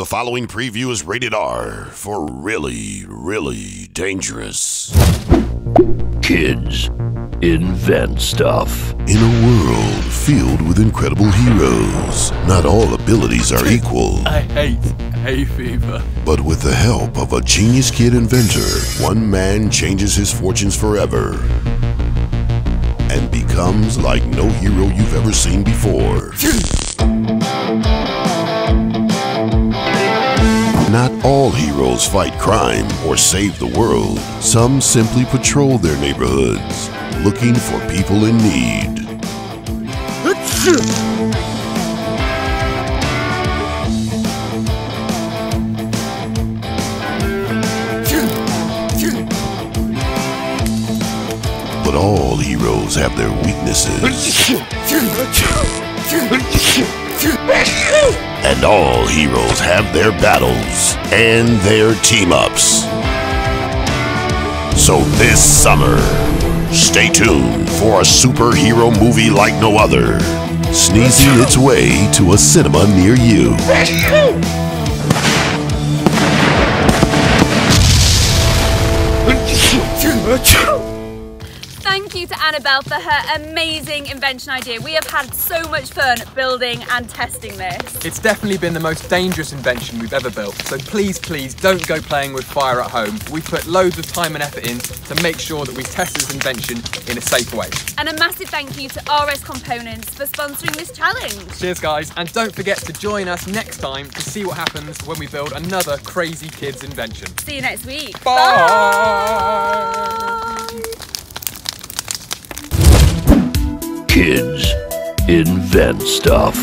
The following preview is rated R for really, really dangerous. Kids invent stuff. In a world filled with incredible heroes, not all abilities are equal. I hate hay fever. But with the help of a genius kid inventor, one man changes his fortunes forever and becomes like no hero you've ever seen before. all heroes fight crime or save the world. Some simply patrol their neighborhoods, looking for people in need. But all heroes have their weaknesses. And all heroes have their battles and their team ups. So this summer, stay tuned for a superhero movie like no other, sneezing its way to a cinema near you. Thank you to Anabelle for her amazing invention idea. We have had so much fun building and testing this. It's definitely been the most dangerous invention we've ever built, so please, please don't go playing with fire at home. We've put loads of time and effort in to make sure that we test this invention in a safe way. And a massive thank you to RS Components for sponsoring this challenge. Cheers, guys, and don't forget to join us next time to see what happens when we build another crazy kids invention. See you next week. Bye. Kids invent stuff.